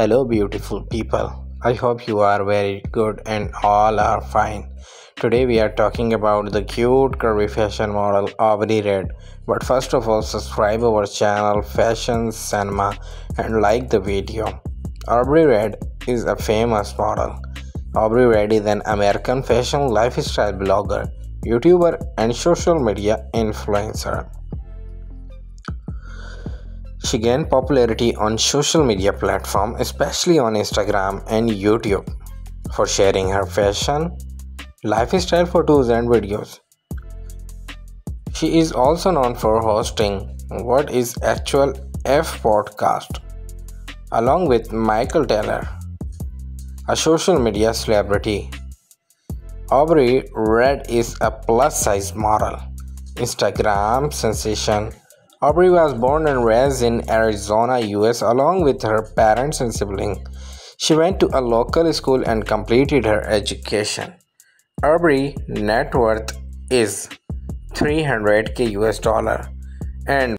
Hello, beautiful people. I hope you are very good and all are fine. Today we are talking about the cute curvy fashion model Aubrey Red. But first of all, subscribe our channel Fashion Cinema and like the video. Aubrey Red is a famous model. Aubrey Red is an American fashion lifestyle blogger, YouTuber, and social media influencer. She gained popularity on social media platform, especially on Instagram and YouTube, for sharing her fashion, lifestyle photos, and videos. She is also known for hosting What is Actual F podcast along with Michael Taylor, a social media celebrity. Aubrey Red is a plus size model, Instagram sensation Aubrey was born and raised in Arizona, US, along with her parents and siblings. She went to a local school and completed her education. Aubrey net worth is 300k US dollar and